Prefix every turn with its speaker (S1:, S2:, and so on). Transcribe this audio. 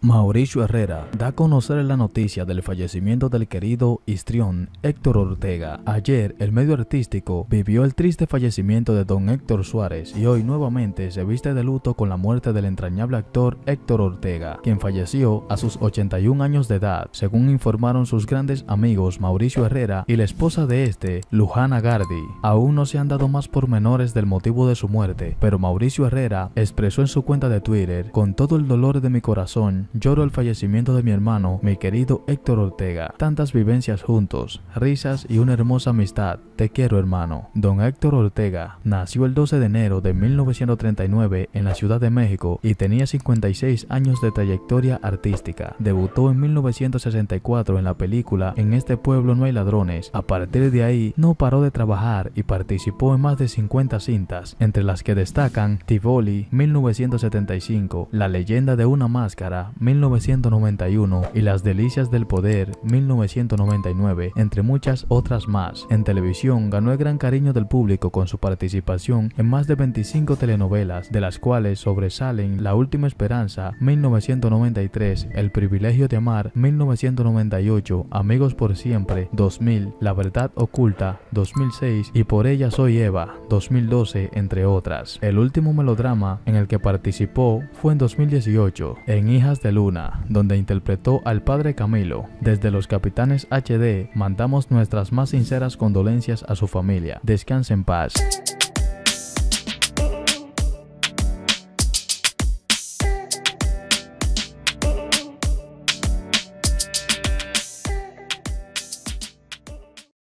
S1: Mauricio Herrera da a conocer la noticia del fallecimiento del querido histrión Héctor Ortega. Ayer, el medio artístico vivió el triste fallecimiento de don Héctor Suárez y hoy nuevamente se viste de luto con la muerte del entrañable actor Héctor Ortega, quien falleció a sus 81 años de edad, según informaron sus grandes amigos Mauricio Herrera y la esposa de este, Lujana Gardi. Aún no se han dado más pormenores del motivo de su muerte, pero Mauricio Herrera expresó en su cuenta de Twitter, con todo el dolor de mi corazón, lloro el fallecimiento de mi hermano, mi querido Héctor Ortega. Tantas vivencias juntos, risas y una hermosa amistad. Te quiero, hermano. Don Héctor Ortega nació el 12 de enero de 1939 en la Ciudad de México y tenía 56 años de trayectoria artística. Debutó en 1964 en la película En este pueblo no hay ladrones. A partir de ahí, no paró de trabajar y participó en más de 50 cintas, entre las que destacan Tivoli 1975, La leyenda de una máscara 1991 y Las Delicias del Poder 1999, entre muchas otras más. En televisión ganó el gran cariño del público con su participación en más de 25 telenovelas, de las cuales sobresalen La Última Esperanza 1993, El Privilegio de Amar 1998, Amigos por Siempre 2000, La Verdad Oculta 2006 y Por ella soy Eva 2012, entre otras. El último melodrama en el que participó fue en 2018, en Hijas de Luna, donde interpretó al padre Camilo. Desde los Capitanes HD mandamos nuestras más sinceras condolencias a su familia. Descanse en paz.